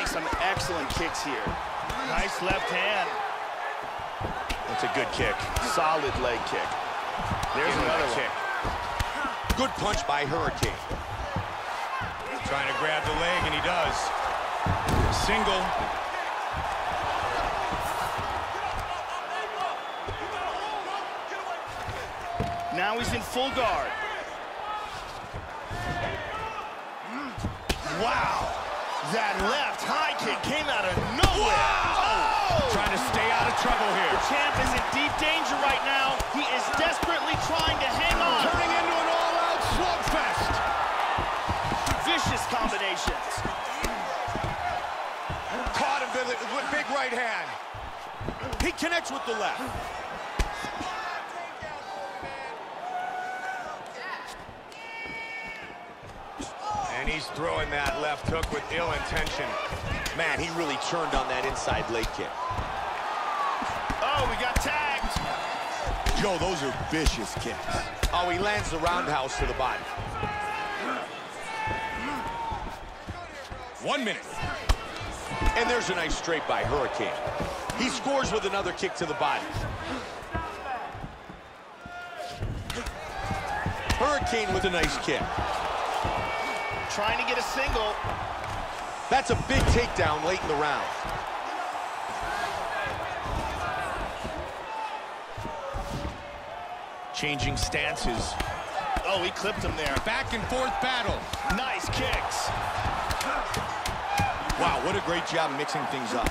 excellent kicks here. Nice left hand. That's a good kick. Solid leg kick. There's another kick. Good punch by Hurricane. Trying to grab the leg, and he does. Single. Now he's in full guard. Wow. That left high kick came out of nowhere. Oh! Trying to stay out of trouble here. The champ is in deep danger right now. He is desperately trying to hang on. Turning into an all-out slugfest. Vicious combinations. Caught him with with big right hand. He connects with the left. And he's throwing that left hook with ill intention. Man, he really turned on that inside leg kick. Oh, we got tagged. Joe, those are vicious kicks. Oh, he lands the roundhouse to the body. One minute. And there's a nice straight by Hurricane. He scores with another kick to the body. Hurricane with a nice kick. Trying to get a single. That's a big takedown late in the round. Changing stances. Oh, he clipped him there. Back and forth battle. Nice kicks. Wow, what a great job mixing things up.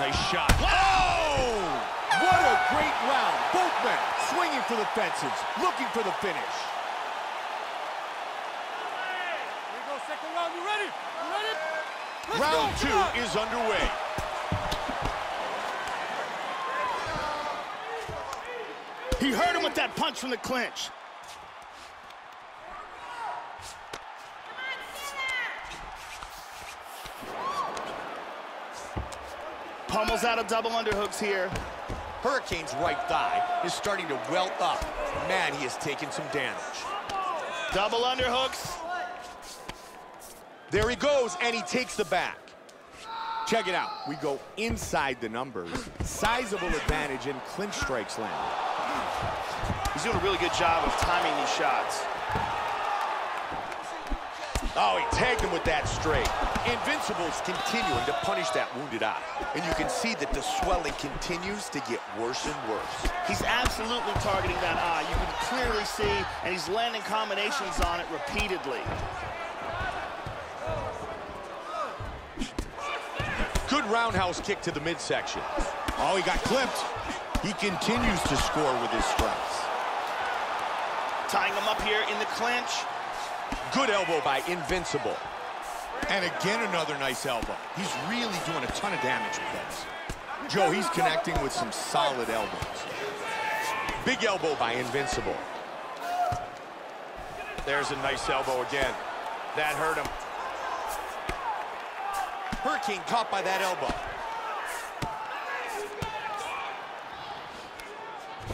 Nice shot. Oh! What a great round. Both men swinging for the fences, looking for the finish. Here we go, second round. You ready? You ready? Let's Round go. two on. is underway. He hurt him with that punch from the clinch. Pummels out of double underhooks here. Hurricane's right thigh is starting to welt up. Man, he has taken some damage. Double underhooks. There he goes, and he takes the back. Check it out. We go inside the numbers. Sizable advantage in clinch strikes land. He's doing a really good job of timing these shots. Oh, he tagged him with that straight. Invincible's continuing to punish that wounded eye. And you can see that the swelling continues to get worse and worse. He's absolutely targeting that eye. You can clearly see, and he's landing combinations on it repeatedly. Good roundhouse kick to the midsection. Oh, he got clipped. He continues to score with his strikes. Tying him up here in the clinch. Good elbow by Invincible. And again, another nice elbow. He's really doing a ton of damage with those. Joe, he's connecting with some solid elbows. Big elbow by Invincible. There's a nice elbow again. That hurt him. Hurricane caught by that elbow.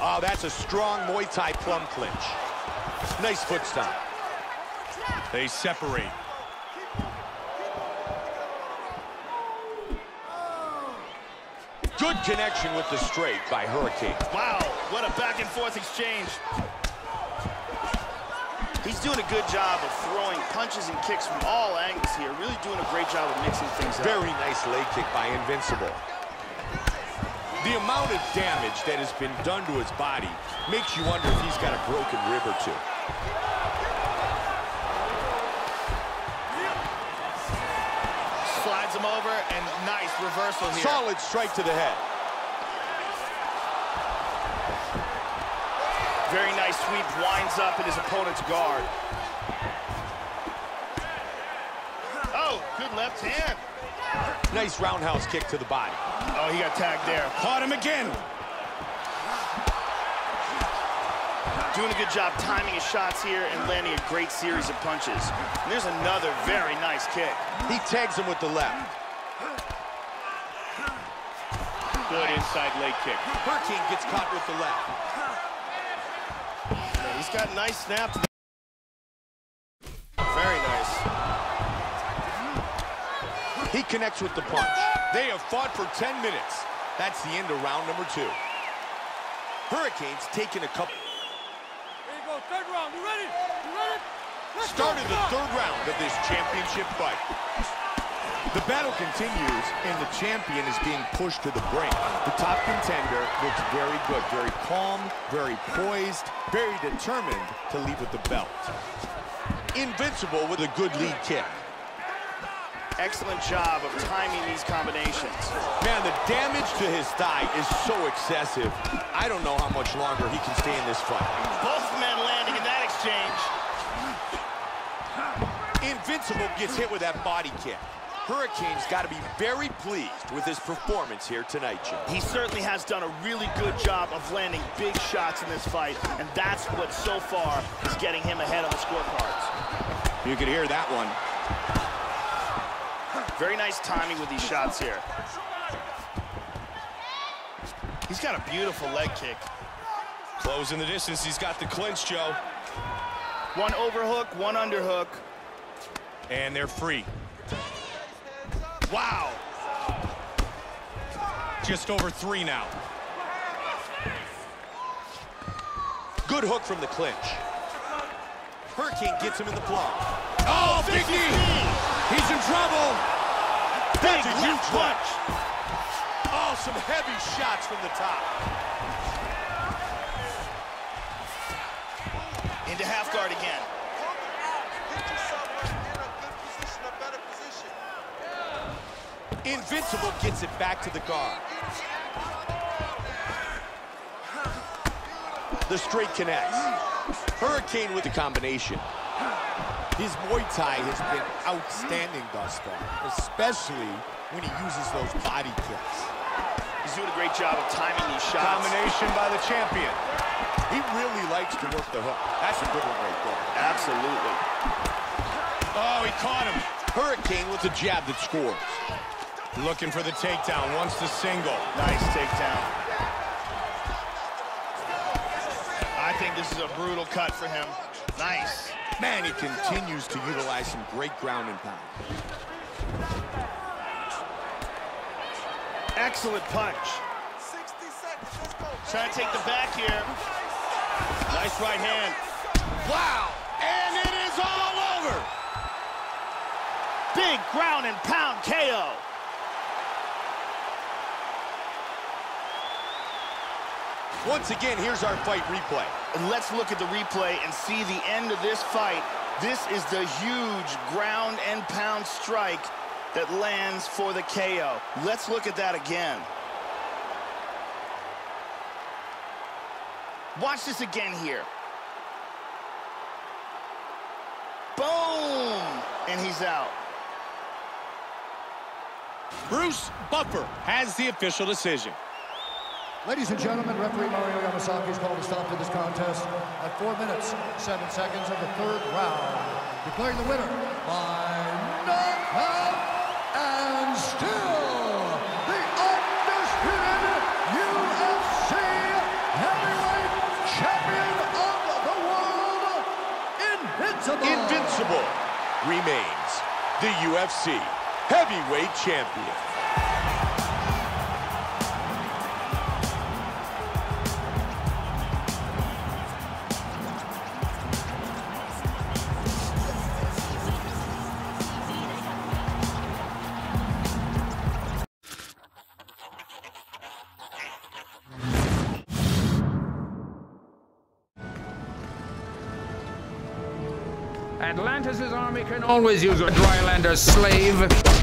Oh, that's a strong Muay Thai plum clinch. Nice foot stomp. They separate. Good connection with the straight by Hurricane. Wow, what a back and forth exchange. He's doing a good job of throwing punches and kicks from all angles here. Really doing a great job of mixing things up. Very nice leg kick by Invincible. The amount of damage that has been done to his body makes you wonder if he's got a broken rib or two. Slides him over, and nice reversal here. Solid strike to the head. Very nice sweep, winds up in his opponent's guard. Oh, good left hand. Nice roundhouse kick to the body. Oh, he got tagged there. Caught him again. Doing a good job timing his shots here and landing a great series of punches. And there's another very nice kick. He tags him with the left. Good inside leg kick. Hurricane gets caught with the left. He's got a nice snap. to the- Very nice. He connects with the punch. They have fought for 10 minutes. That's the end of round number two. Hurricanes taking a couple. Here you go, third round. You ready? You ready? Let's Started go. the third round of this championship fight. The battle continues, and the champion is being pushed to the brink. The top contender looks very good, very calm, very poised, very determined to leave with the belt. Invincible with a good lead kick. Excellent job of timing these combinations. Man, the damage to his thigh is so excessive. I don't know how much longer he can stay in this fight. Both men landing in that exchange. Invincible gets hit with that body kick. Hurricane's got to be very pleased with his performance here tonight, Jim. He certainly has done a really good job of landing big shots in this fight, and that's what so far is getting him ahead on the scorecards. You can hear that one. Very nice timing with these shots here. He's got a beautiful leg kick. Closing the distance, he's got the clinch, Joe. One overhook, one underhook. And they're free. Wow. Just over three now. Good hook from the clinch. Hurricane gets him in the plum. Oh, oh, big knee! He's in trouble! Big a huge punch. Oh, some heavy shots from the top. Into half guard again. Invincible gets it back to the guard. The straight connects. Hurricane with the combination. His Muay Thai has been outstanding thus far, especially when he uses those body kicks. He's doing a great job of timing these shots. Combination by the champion. He really likes to work the hook. That's a good one right there. Absolutely. Oh, he caught him. Hurricane with a jab that scores. Looking for the takedown, wants the single. Nice takedown. I think this is a brutal cut for him. Nice. Man, he continues to utilize some great ground and pound. Excellent punch. 60 seconds, let's. Trying to take the back here. Nice right hand. Wow! And it is all over! Big ground and pound KO. Once again, here's our fight replay. And let's look at the replay and see the end of this fight. This is the huge ground and pound strike that lands for the KO. Let's look at that again. Watch this again here. Boom! And he's out. Bruce Buffer has the official decision. Ladies and gentlemen, referee Mario Yamasaki has called a stop to this contest at 4 minutes, 7 seconds of the third round, declaring the winner by knockout and still the undisputed UFC heavyweight champion of the world, Invincible. Invincible remains the UFC heavyweight champion. Atlantis' army can always use a drylander slave.